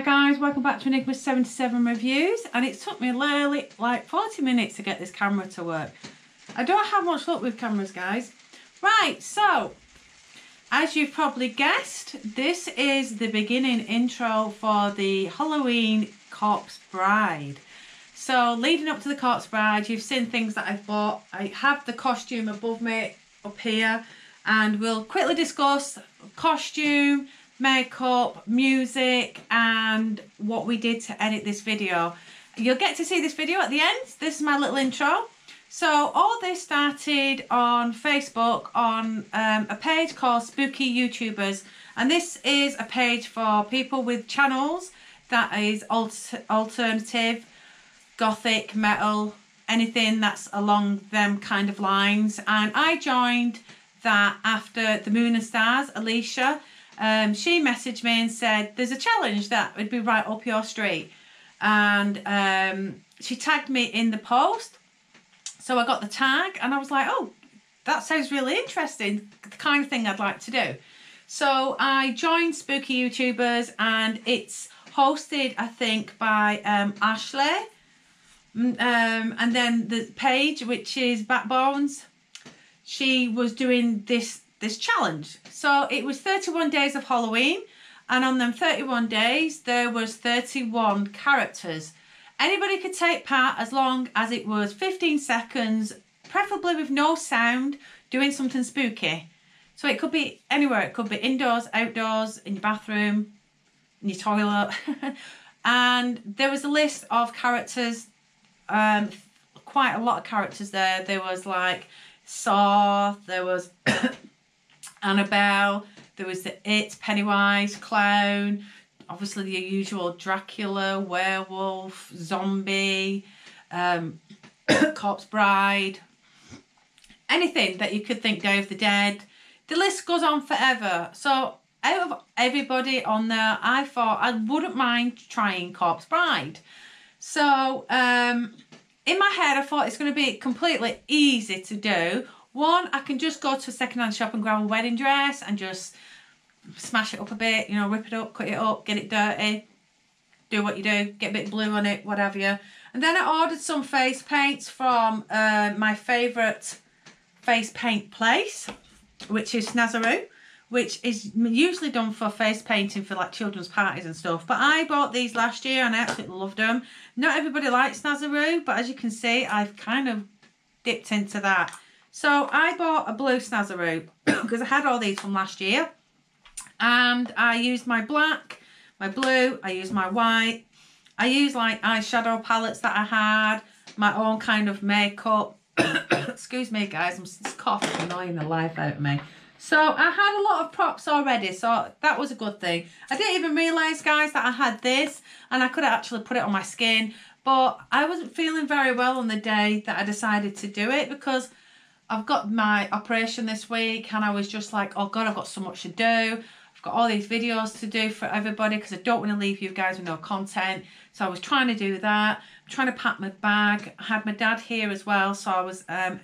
Hi guys, welcome back to Enigma 77 Reviews and it took me literally like 40 minutes to get this camera to work. I don't have much luck with cameras guys. Right, so as you've probably guessed, this is the beginning intro for the Halloween Corpse Bride. So leading up to the Corpse Bride, you've seen things that I've bought. I have the costume above me up here and we'll quickly discuss costume, makeup, music and what we did to edit this video. You'll get to see this video at the end. This is my little intro. So all this started on Facebook on um, a page called Spooky YouTubers and this is a page for people with channels that is alt alternative, gothic, metal, anything that's along them kind of lines and I joined that after the Moon and Stars, Alicia, um, she messaged me and said there's a challenge that would be right up your street and um, she tagged me in the post so I got the tag and I was like, oh, that sounds really interesting, the kind of thing I'd like to do. So I joined Spooky YouTubers and it's hosted, I think, by um, Ashley. Mm, um, and then the page, which is Bat Bones, she was doing this this challenge. So it was 31 days of Halloween and on them 31 days there was 31 characters Anybody could take part as long as it was 15 seconds, preferably with no sound, doing something spooky. So it could be anywhere. It could be indoors, outdoors, in your bathroom, in your toilet. and there was a list of characters, um, quite a lot of characters there. There was like Saw, there was Annabelle, there was the It, Pennywise, Clown, obviously the usual Dracula, werewolf, zombie, um, corpse bride, anything that you could think Day of the Dead. The list goes on forever. So out of everybody on there, I thought I wouldn't mind trying Corpse Bride. So um, in my head, I thought it's going to be completely easy to do. One, I can just go to a second-hand shop and grab a wedding dress and just smash it up a bit, you know, rip it up, cut it up, get it dirty, do what you do, get a bit blue on it, whatever you. And then I ordered some face paints from uh, my favourite face paint place, which is Snazaroo, which is usually done for face painting for like children's parties and stuff. But I bought these last year and I absolutely loved them. Not everybody likes Snazaroo, but as you can see, I've kind of dipped into that. So I bought a blue Snazaroo because I had all these from last year and I used my black, my blue, I used my white. I used like eyeshadow palettes that I had, my own kind of makeup. Excuse me guys, I'm just coughing annoying the life out of me. So I had a lot of props already, so that was a good thing. I didn't even realise, guys, that I had this and I could actually put it on my skin. But I wasn't feeling very well on the day that I decided to do it because I've got my operation this week and I was just like, oh God, I've got so much to do. I've got all these videos to do for everybody because I don't want to leave you guys with no content. So I was trying to do that. I'm trying to pack my bag. I had my dad here as well. So I was um,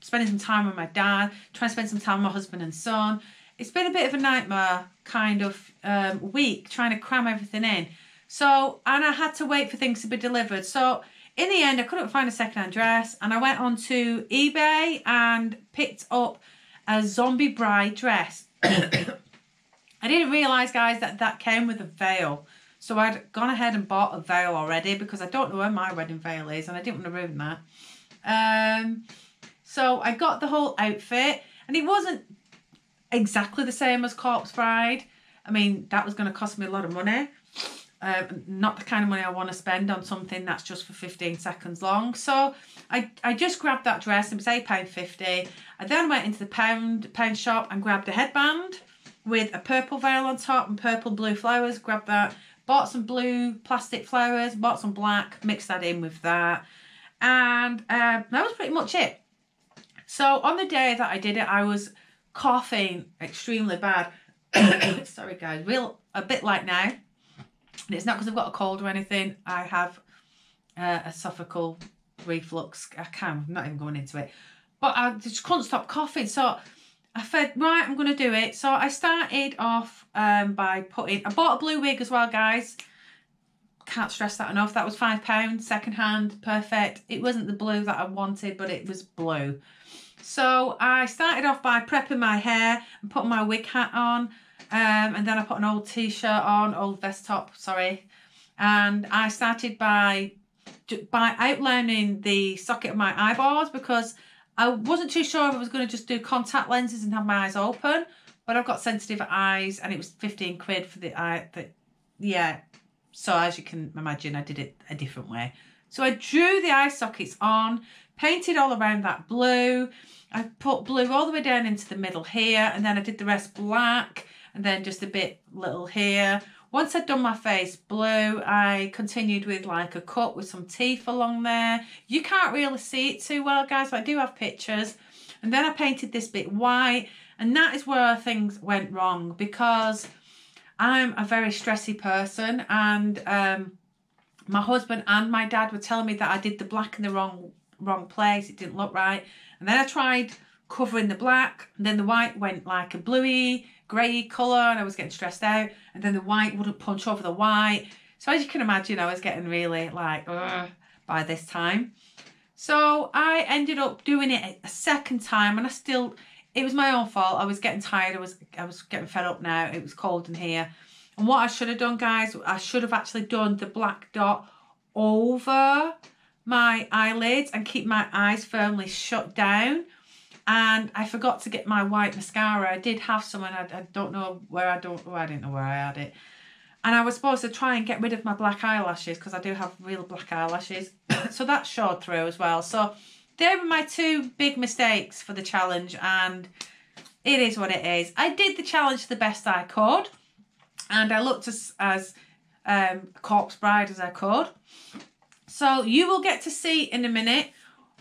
spending some time with my dad, trying to spend some time with my husband and son. It's been a bit of a nightmare kind of um, week trying to cram everything in. So, and I had to wait for things to be delivered. So in the end, I couldn't find a second-hand dress and I went on to eBay and picked up a zombie bride dress. I didn't realise, guys, that that came with a veil. So I'd gone ahead and bought a veil already because I don't know where my wedding veil is and I didn't want to ruin that. Um, so I got the whole outfit and it wasn't exactly the same as Corpse Bride. I mean, that was going to cost me a lot of money. Um, not the kind of money I want to spend on something that's just for 15 seconds long. So I, I just grabbed that dress. It was £8.50. I then went into the pound pound shop and grabbed a headband with a purple veil on top and purple blue flowers. Grab that. Bought some blue plastic flowers, bought some black, mixed that in with that. And uh, that was pretty much it. So on the day that I did it, I was coughing extremely bad. Sorry guys, real a bit like now. And it's not because I've got a cold or anything. I have uh, esophageal reflux. I can, I'm not even going into it. But I just couldn't stop coughing. So I said, right, I'm going to do it. So I started off um, by putting, I bought a blue wig as well, guys. can't stress that enough. That was £5, second hand, perfect. It wasn't the blue that I wanted, but it was blue. So I started off by prepping my hair and putting my wig hat on. Um, and then I put an old t-shirt on, old vest top, sorry. And I started by by outlining the socket of my eyeballs because I wasn't too sure if I was going to just do contact lenses and have my eyes open, but I've got sensitive eyes and it was 15 quid for the eye. The, yeah, so as you can imagine, I did it a different way. So I drew the eye sockets on, painted all around that blue. I put blue all the way down into the middle here and then I did the rest black and then just a bit little here. Once I'd done my face blue, I continued with like a cut with some teeth along there. You can't really see it too well, guys, but I do have pictures. And then I painted this bit white, and that is where things went wrong because I'm a very stressy person, and um, my husband and my dad were telling me that I did the black in the wrong wrong place. It didn't look right. And then I tried covering the black, and then the white went like a bluey grey colour and I was getting stressed out and then the white wouldn't punch over the white. So as you can imagine, I was getting really like by this time. So I ended up doing it a second time and I still, it was my own fault. I was getting tired. I was, I was getting fed up now. It was cold in here. And what I should have done, guys, I should have actually done the black dot over my eyelids and keep my eyes firmly shut down and I forgot to get my white mascara. I did have some and I, I don't know where I don't, oh, I didn't know where I had it. And I was supposed to try and get rid of my black eyelashes because I do have real black eyelashes. so that showed through as well. So they were my two big mistakes for the challenge and it is what it is. I did the challenge the best I could and I looked as, as um, corpse bride as I could. So you will get to see in a minute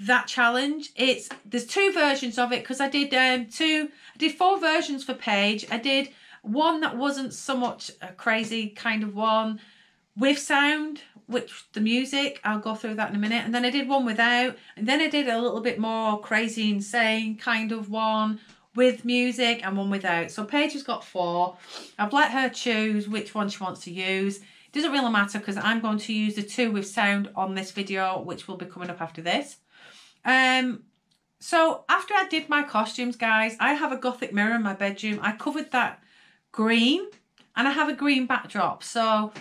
that challenge. It's there's two versions of it because I did um two I did four versions for Paige. I did one that wasn't so much a crazy kind of one with sound, which the music, I'll go through that in a minute. And then I did one without, and then I did a little bit more crazy insane kind of one with music and one without. So Paige has got four. I've let her choose which one she wants to use. It doesn't really matter because I'm going to use the two with sound on this video, which will be coming up after this. Um, so after I did my costumes, guys, I have a gothic mirror in my bedroom. I covered that green and I have a green backdrop. So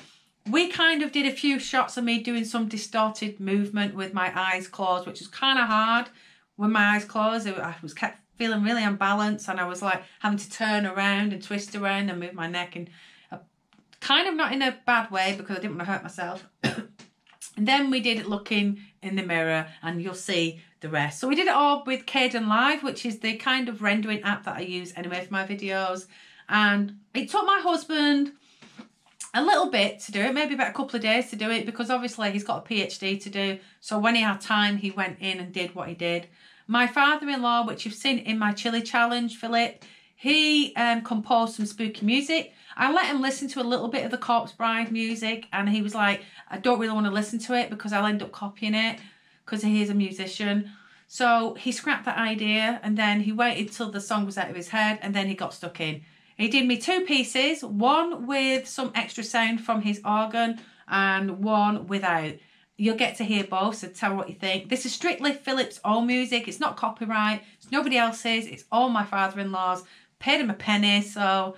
we kind of did a few shots of me doing some distorted movement with my eyes closed, which was kind of hard with my eyes closed. I was kept feeling really unbalanced and I was like having to turn around and twist around and move my neck and uh, kind of not in a bad way because I didn't want to hurt myself. and then we did it looking in the mirror and you'll see the rest. So we did it all with Kdenlive, which is the kind of rendering app that I use anyway for my videos. And it took my husband a little bit to do it, maybe about a couple of days to do it, because obviously he's got a PhD to do. So when he had time, he went in and did what he did. My father-in-law, which you've seen in my chili challenge, Philip, he um, composed some spooky music. I let him listen to a little bit of the Corpse Bride music, and he was like, I don't really want to listen to it because I'll end up copying it because he's a musician. So he scrapped that idea and then he waited till the song was out of his head and then he got stuck in. He did me two pieces, one with some extra sound from his organ and one without. You'll get to hear both, so tell me what you think. This is strictly Philip's own music. It's not copyright. It's nobody else's. It's all my father-in-law's. Paid him a penny, so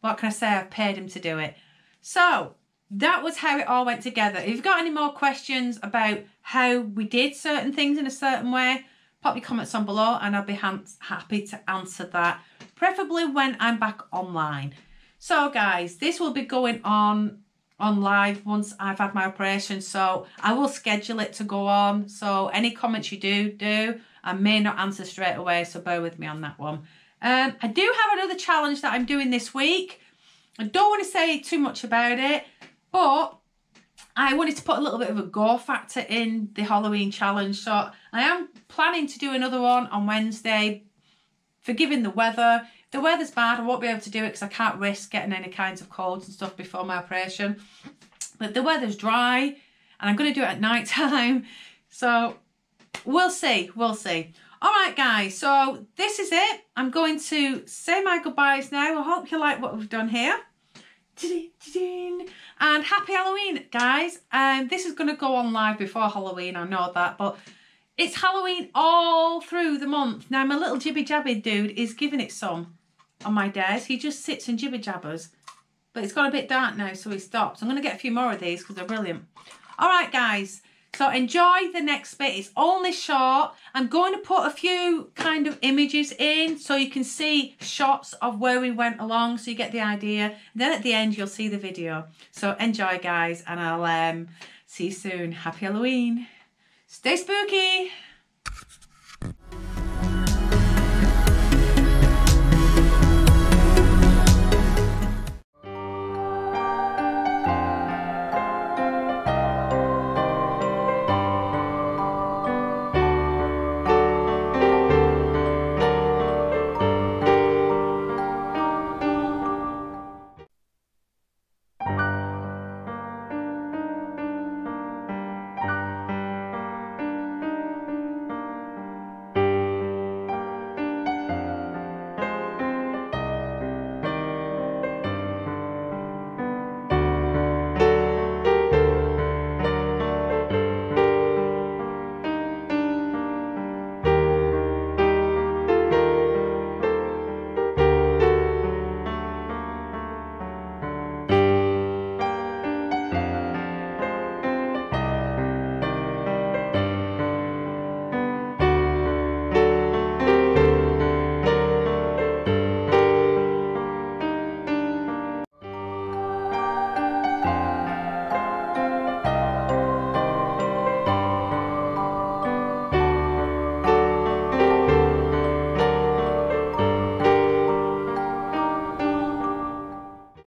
what can I say? I've paid him to do it. So that was how it all went together. If you've got any more questions about how we did certain things in a certain way, pop your comments on below and I'll be happy to answer that, preferably when I'm back online. So guys, this will be going on on live once I've had my operation, so I will schedule it to go on. So any comments you do, do. I may not answer straight away, so bear with me on that one. Um, I do have another challenge that I'm doing this week. I don't want to say too much about it but I wanted to put a little bit of a gore factor in the Halloween challenge. So I am planning to do another one on Wednesday. Forgiving the weather. If the weather's bad, I won't be able to do it because I can't risk getting any kinds of colds and stuff before my operation. But the weather's dry and I'm going to do it at night time. So we'll see. We'll see. All right, guys. So this is it. I'm going to say my goodbyes now. I hope you like what we've done here. And happy Halloween, guys. Um, this is going to go on live before Halloween, I know that, but it's Halloween all through the month. Now, my little jibby jabby dude is giving it some on my days. He just sits and jibby jabbers. But it's got a bit dark now, so he stops. I'm going to get a few more of these because they're brilliant. All right, guys. So enjoy the next bit. It's only short. I'm going to put a few kind of images in so you can see shots of where we went along so you get the idea. Then at the end, you'll see the video. So enjoy, guys, and I'll um, see you soon. Happy Halloween. Stay spooky.